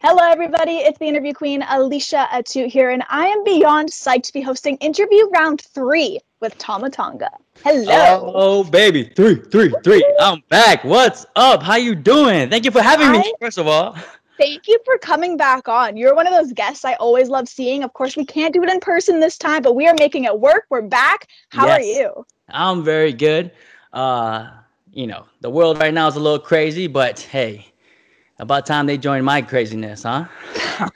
Hello, everybody. It's the interview queen, Alicia Atout here, and I am beyond psyched to be hosting interview round three with Tama Tonga. Hello. Oh, baby. Three, three, three. I'm back. What's up? How you doing? Thank you for having I, me, first of all. Thank you for coming back on. You're one of those guests I always love seeing. Of course, we can't do it in person this time, but we are making it work. We're back. How yes. are you? I'm very good. Uh, you know, the world right now is a little crazy, but hey, about time they joined my craziness, huh?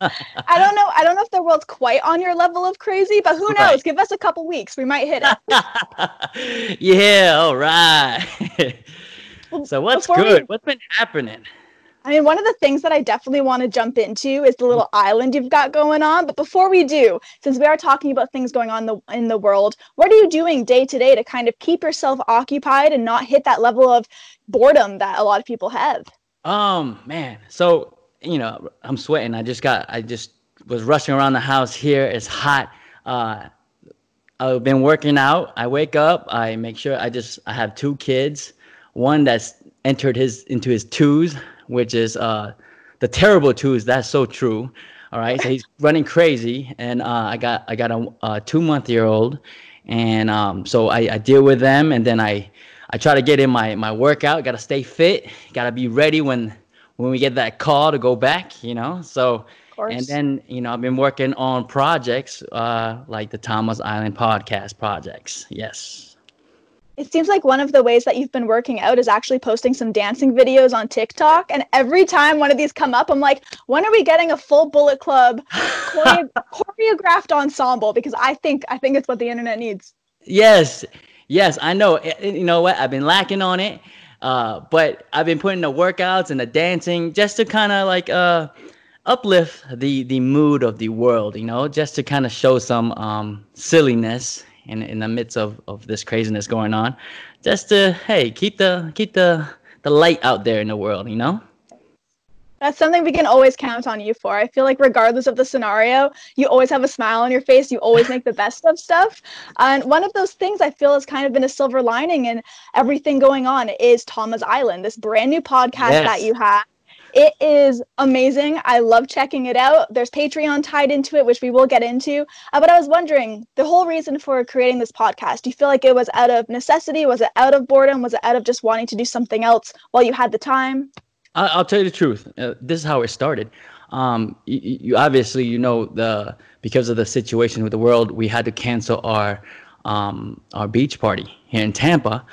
I don't know. I don't know if the world's quite on your level of crazy, but who knows? Right. Give us a couple weeks. We might hit it. yeah, all right. so what's good? We, what's been happening? I mean, one of the things that I definitely want to jump into is the little island you've got going on. But before we do, since we are talking about things going on the, in the world, what are you doing day to day to kind of keep yourself occupied and not hit that level of boredom that a lot of people have? Um, man. So, you know, I'm sweating. I just got, I just was rushing around the house here. It's hot. Uh, I've been working out. I wake up. I make sure I just, I have two kids. One that's entered his into his twos, which is uh, the terrible twos. That's so true. All right. So he's running crazy. And uh, I got, I got a, a two month year old. And um, so I, I deal with them. And then I, I try to get in my my workout. Got to stay fit. Got to be ready when when we get that call to go back. You know, so. And then you know I've been working on projects uh, like the Tama's Island podcast projects. Yes. It seems like one of the ways that you've been working out is actually posting some dancing videos on TikTok. And every time one of these come up, I'm like, when are we getting a full Bullet Club choreo- choreographed ensemble? Because I think I think it's what the internet needs. Yes, Yes, I know. You know what? I've been lacking on it, uh, but I've been putting the workouts and the dancing just to kind of like uh, uplift the the mood of the world. You know, just to kind of show some um, silliness in in the midst of of this craziness going on. Just to hey, keep the keep the the light out there in the world. You know. That's something we can always count on you for. I feel like regardless of the scenario, you always have a smile on your face. You always make the best of stuff. And one of those things I feel has kind of been a silver lining in everything going on is Tama's Island, this brand new podcast yes. that you have. It is amazing. I love checking it out. There's Patreon tied into it, which we will get into. Uh, but I was wondering the whole reason for creating this podcast. Do you feel like it was out of necessity? Was it out of boredom? Was it out of just wanting to do something else while you had the time? I, will tell you the truth. Uh, this is how it started. Um, you, you, obviously you know the because of the situation with the world, we had to cancel our um, our beach party here in Tampa,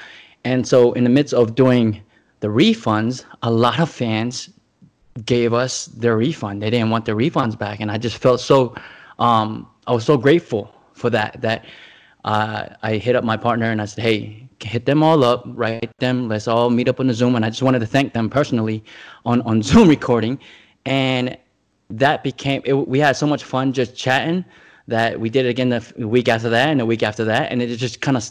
and so in the midst of doing the refunds, a lot of fans gave us their refund. They didn't want their refunds back, and I just felt so. Um, I was so grateful for that. That uh, I hit up my partner and I said, "Hey, hit them all up, write them. Let's all meet up on the Zoom." And I just wanted to thank them personally on on Zoom recording, and that became. It, we had so much fun just chatting that we did it again the week after that and the week after that, and it just kind of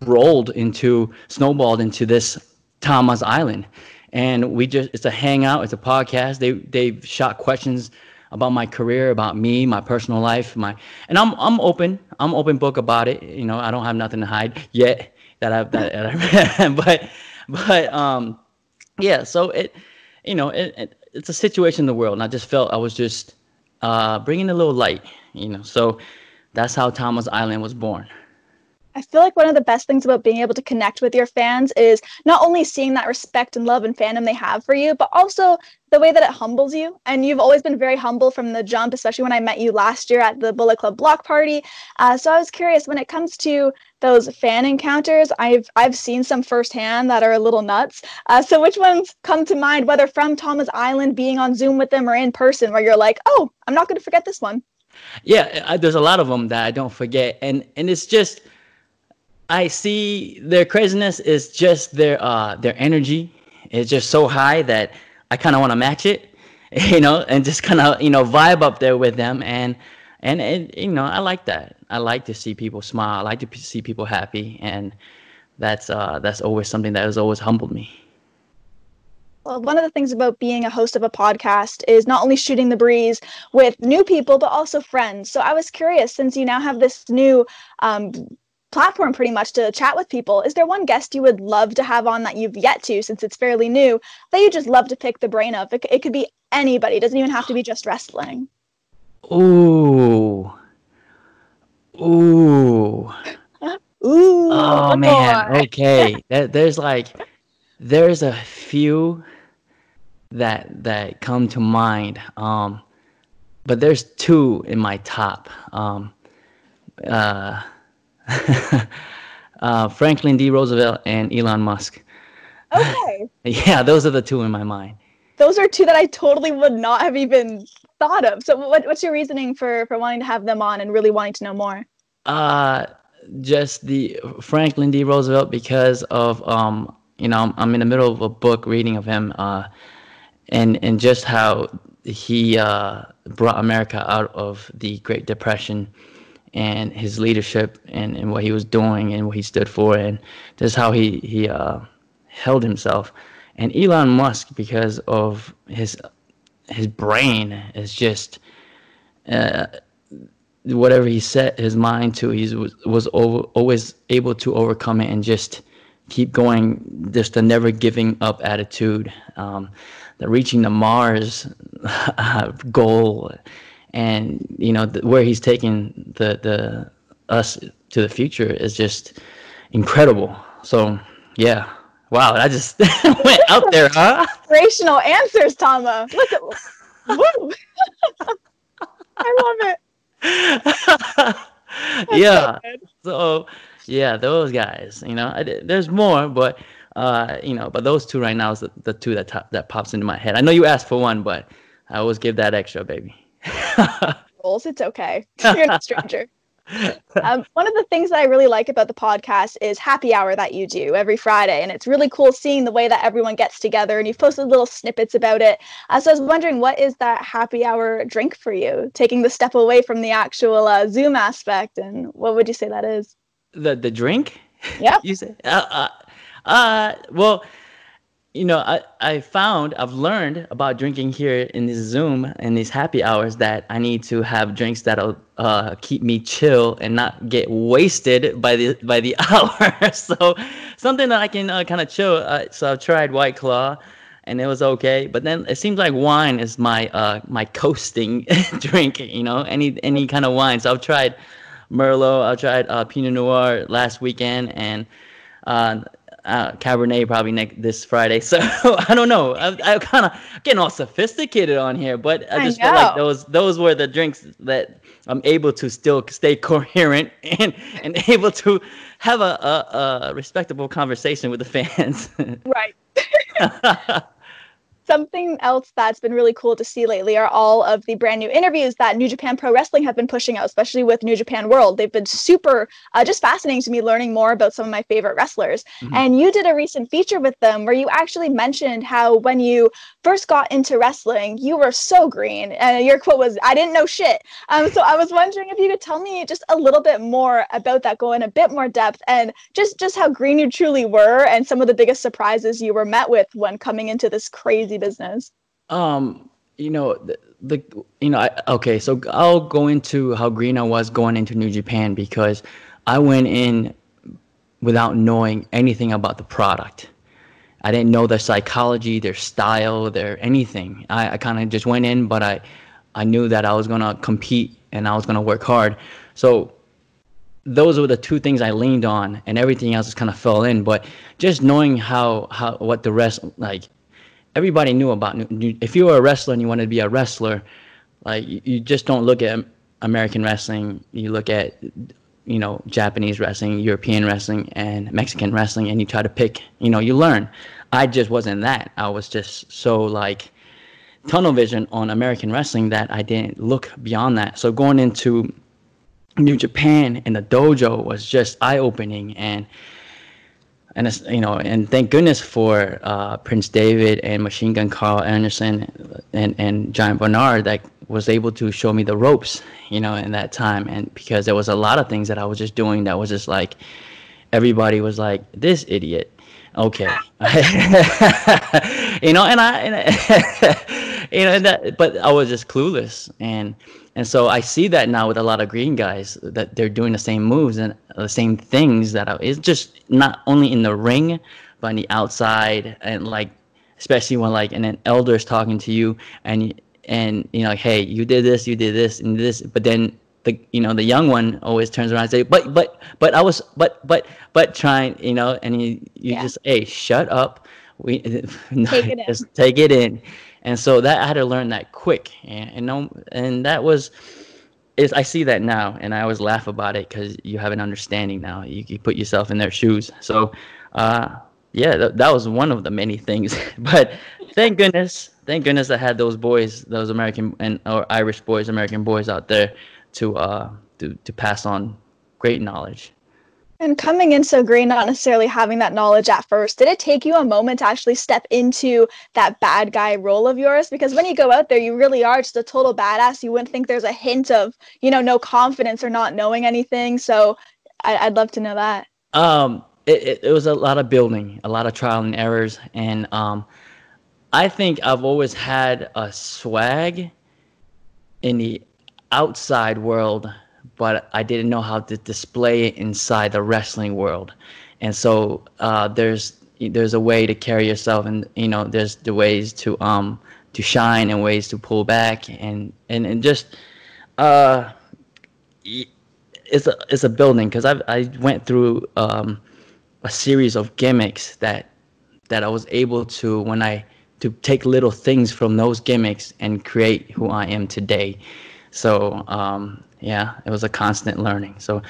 rolled into snowballed into this Tama's Island, and we just it's a hangout, it's a podcast. They they shot questions about my career, about me, my personal life, my and I'm I'm open. I'm open book about it. You know, I don't have nothing to hide yet that I've that, that I, but but um yeah, so it you know, it, it, it's a situation in the world and I just felt I was just uh bringing a little light, you know. So that's how Tama's Island was born. I feel like one of the best things about being able to connect with your fans is not only seeing that respect and love and fandom they have for you, but also the way that it humbles you. And you've always been very humble from the jump, especially when I met you last year at the Bullet Club block party. Uh, so I was curious when it comes to those fan encounters, I've I've seen some firsthand that are a little nuts. Uh, so which ones come to mind, whether from Tama's Island, being on Zoom with them, or in person, where you're like, oh, I'm not going to forget this one. Yeah, I, there's a lot of them that I don't forget, and and it's just I see their craziness is just their uh their energy is just so high that I kind of want to match it, you know, and just kind of you know vibe up there with them and and it, you know I like that. I like to see people smile. I like to see people happy, and that's uh that's always something that has always humbled me. Well, one of the things about being a host of a podcast is not only shooting the breeze with new people, but also friends. So I was curious, since you now have this new um, platform pretty much to chat with people. Is there one guest you would love to have on that you've yet to, since it's fairly new, that you just love to pick the brain of? It, it could be anybody. It doesn't even have to be just wrestling. Ooh. Ooh. Ooh. Oh man. Okay. there's like there's a few that that come to mind. Um but there's two in my top. Um uh, uh Franklin D. Roosevelt and Elon Musk. Okay. yeah, those are the two in my mind. Those are two that I totally would not have even thought of. So what, what's your reasoning for for wanting to have them on and really wanting to know more? Uh just the Franklin D. Roosevelt because of um, you know I'm, I'm in the middle of a book reading of him, uh, and and just how he uh, brought America out of the Great Depression, and his leadership and, and what he was doing and what he stood for, and just how he he uh, held himself, and Elon Musk because of his his brain is just. Uh, whatever he set his mind to, he was, was over, always able to overcome it and just keep going, just a never giving up attitude. Um, the reaching the Mars goal, and you know the, where he's taking the the us to the future is just incredible. So yeah, wow, I just went out there, huh? Inspirational answers, Tama. Look at, woo. I love it. yeah. So, yeah, those guys. You know, I, there's more, but uh, you know, but those two right now is the, the two that top, that pops into my head. I know you asked for one, but I always give that extra, baby. Rules. It's okay. You're not a stranger. um, one of the things that I really like about the podcast is happy hour that you do every Friday. And it's really cool seeing the way that everyone gets together and you've posted little snippets about it. Uh, so I was wondering, what is that happy hour drink for you? Taking the step away from the actual uh, Zoom aspect. And what would you say that is? The, the drink? Yeah. you say, uh, uh, uh, well, you know, I, I found, I've learned about drinking here in this Zoom and these happy hours that I need to have drinks that'll uh, keep me chill and not get wasted by the by the hour. so something that I can uh, kind of chill. Uh, so I've tried White Claw, and it was okay. But then it seems like wine is my uh, my coasting drink. You know, any any kind of wine. So I've tried Merlot. I've tried uh, Pinot Noir last weekend, and uh, Cabernet probably next this Friday. So I don't know. I, I kind of getting all sophisticated on here, but I just I felt like those those were the drinks that I'm able to still stay coherent and and able to have a, a, a respectable conversation with the fans. right. Something else that's been really cool to see lately are all of the brand new interviews that New Japan Pro Wrestling have been pushing out, especially with New Japan World. They've been super, uh, just fascinating to me learning more about some of my favorite wrestlers. Mm-hmm. And you did a recent feature with them where you actually mentioned how when you first got into wrestling, you were so green. And your quote was, I didn't know shit. Um, so I was wondering if you could tell me just a little bit more about that, go in a bit more depth, and just, just how green you truly were and some of the biggest surprises you were met with when coming into this crazy business? Um, you know, the, the you know, I, okay, so I'll go into how green I was going into New Japan because I went in without knowing anything about the product. I didn't know their psychology, their style, their anything. I, I kind of just went in, but I, I knew that I was gonna compete and I was gonna work hard. So those were the two things I leaned on, and everything else just kind of fell in. But just knowing how how what the rest like everybody knew about. If you were a wrestler and you wanted to be a wrestler, like you just don't look at American wrestling. You look at you know Japanese wrestling, European wrestling, and Mexican wrestling, and you try to pick. You know, you learn. I just wasn't that. I was just so like tunnel vision on American wrestling that I didn't look beyond that. So going into New Japan and the dojo was just eye opening and and you know, and thank goodness for uh, Prince Devitt and Machine Gun Karl Anderson and and Giant Bernard that was able to show me the ropes, you know, in that time, and because there was a lot of things that I was just doing that was just like, everybody was like, this idiot, okay, you know, and I, and I you know, that, but I was just clueless, and and so I see that now with a lot of green guys that they're doing the same moves and the same things that I, it's just not only in the ring, but on the outside and like especially when like an elder is talking to you and and you know like hey you did this you did this and this but then the you know the young one always turns around and say but but but I was but but but trying you know and you you yeah. just hey shut up. We take it just take it in and so that I had to learn that quick, and and, no, and that was is I see that now, and I always laugh about it because you have an understanding now. You, you put yourself in their shoes. So, uh, yeah, th- that was one of the many things. but thank goodness, thank goodness I had those boys, those American and or Irish boys, American boys out there to uh to to pass on great knowledge. And coming in so green, not necessarily having that knowledge at first, did it take you a moment to actually step into that bad guy role of yours? Because when you go out there, you really are just a total badass. You wouldn't think there's a hint of, you know, no confidence or not knowing anything. So I- would love to know that. Um, it, it, it, was a lot of building, a lot of trial and errors. And um, I think I've always had a swag in the outside world but I didn't know how to display it inside the wrestling world. And so uh, there's there's a way to carry yourself, and you know there's the ways to um to shine and ways to pull back, and and and just uh it's a it's a building because I I went through um a series of gimmicks that that I was able to when I to take little things from those gimmicks and create who I am today. So um, yeah, it was a constant learning. So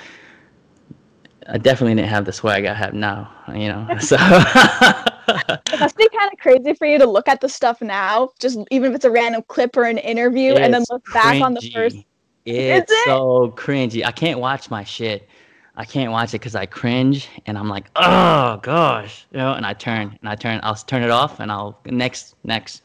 I definitely didn't have the swag I have now, you know. So it must be kind of crazy for you to look at the stuff now, just even if it's a random clip or an interview, it's and then look back on the first. It's it? so cringy. I can't watch my shit. I can't watch it because I cringe and I'm like, oh gosh, you know. And I turn and I turn. I'll turn it off and I'll next next.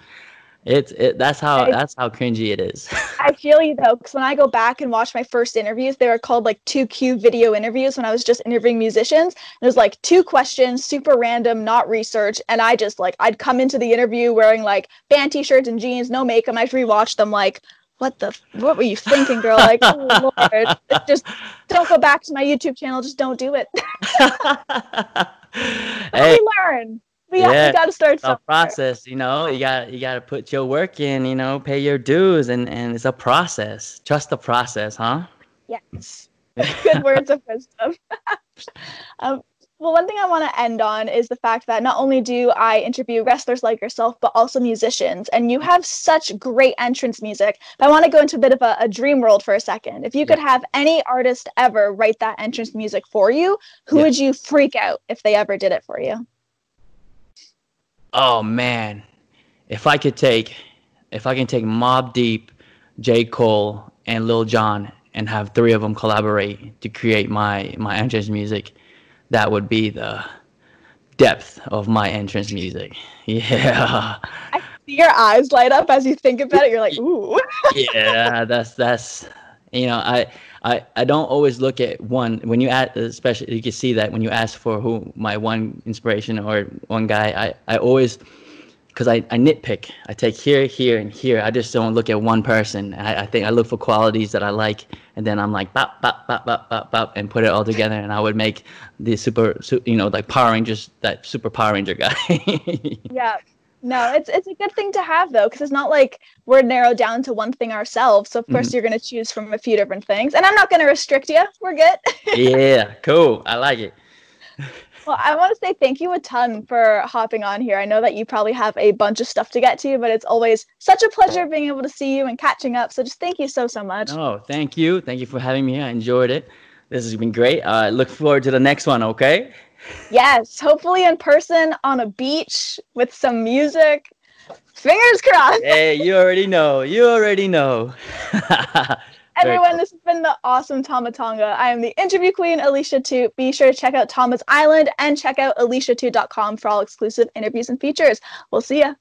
It's it, that's how I, that's how cringy it is. I feel you though, because when I go back and watch my first interviews, they were called like two Q video interviews when I was just interviewing musicians. It was like two questions, super random, not research, and I just like I'd come into the interview wearing like band t-shirts and jeans, no makeup. I'd rewatch them like, what the what were you thinking, girl? Like, oh Lord, just don't go back to my YouTube channel. Just don't do it. hey. We learn we, yeah, we got to start a process you know you got you got to put your work in you know pay your dues and and it's a process trust the process huh? Yes. Good words of wisdom. Um, well one thing i want to end on is the fact that not only do i interview wrestlers like yourself but also musicians and you have such great entrance music. But i want to go into a bit of a, a dream world for a second. If you could have any artist ever write that entrance music for you who yeah. would you freak out if they ever did it for you oh man, if I could take, if I can take Mobb Deep, J. Cole, and Lil Jon and have three of them collaborate to create my my entrance music, that would be the depth of my entrance music. Yeah. I see your eyes light up as you think about it. You're like, ooh. yeah, that's that's you know I I, I don't always look at one when you ask especially you can see that when you ask for who my one inspiration or one guy I, I always because I, I nitpick. I take here here and here. I just don't look at one person. I, I think I look for qualities that I like and then I'm like bop bop bop bop bop bop and put it all together and I would make the super you know like Power Rangers that super Power Ranger guy. Yeah no, it's it's a good thing to have though, because it's not like we're narrowed down to one thing ourselves. So of course mm-hmm. you're gonna choose from a few different things, and I'm not gonna restrict you. We're good. yeah, cool. I like it. Well, I want to say thank you a ton for hopping on here. I know that you probably have a bunch of stuff to get to, but it's always such a pleasure being able to see you and catching up. So just thank you so so much. Oh, thank you. Thank you for having me. I enjoyed it. This has been great. I uh, look forward to the next one. Okay. Yes, hopefully in person on a beach with some music. Fingers crossed. hey, you already know. You already know. Everyone, cool. this has been the awesome Tama Tonga. I am the interview queen, Alicia Atout. Be sure to check out Tama's Island and check out alicia for all exclusive interviews and features. We'll see ya.